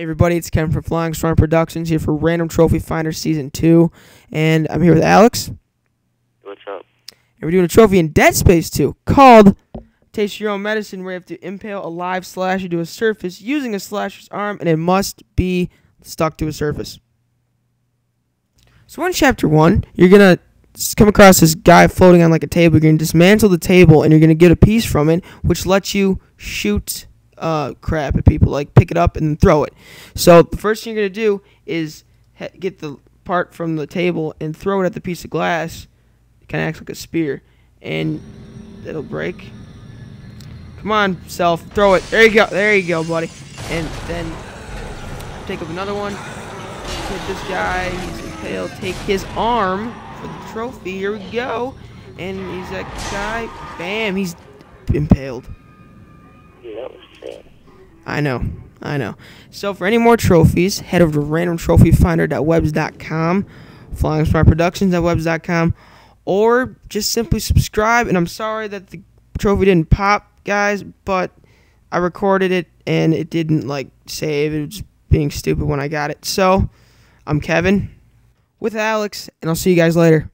Hey everybody, it's Ken from Flying Strong Productions here for Random Trophy Finder Season 2. And I'm here with Alex. What's up? And we're doing a trophy in Dead Space 2 called Taste Your Own Medicine, where you have to impale a live slasher to a surface using a slasher's arm, and it must be stuck to a surface. So in Chapter 1, you're going to come across this guy floating on like a table. You're going to dismantle the table, and you're going to get a piece from it, which lets you shoot uh, crap at people, like pick it up and throw it. So the first thing you're gonna do is get the part from the table and throw it at the piece of glass. It kind of acts like a spear, and it'll break. Come on, self, throw it. There you go. There you go, buddy. And then take up another one. Hit this guy. He's impaled. Take his arm for the trophy. Here we go. And he's that guy. Bam. He's impaled. I know. I know. So for any more trophies, head over to randomtrophyfinder.webs.com, Flying Smart Productions.webs.com, or just simply subscribe. And I'm sorry that the trophy didn't pop, guys, but I recorded it and it didn't like save. It was being stupid when I got it. So I'm Kevin with Alex, and I'll see you guys later.